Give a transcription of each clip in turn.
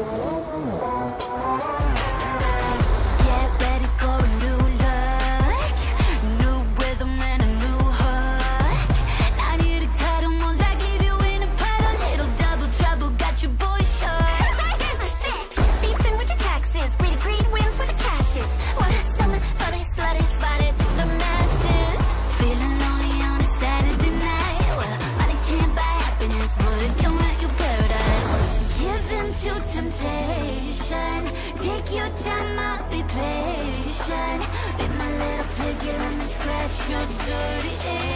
うん。your time, I'll be patient Be my little piggy, let me scratch your dirty itch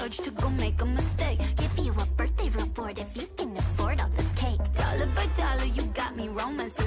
urge to go make a mistake Give you a birthday reward if you can afford all this cake Dollar by dollar, you got me romance.